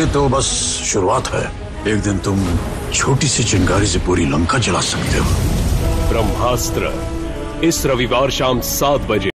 ये तो बस शुरुआत है। एक दिन तुम छोटी सी चिंगारी से पूरी लंका जला सकते हो। ब्रह्मास्त्र। इस रविवार शाम सात बजे।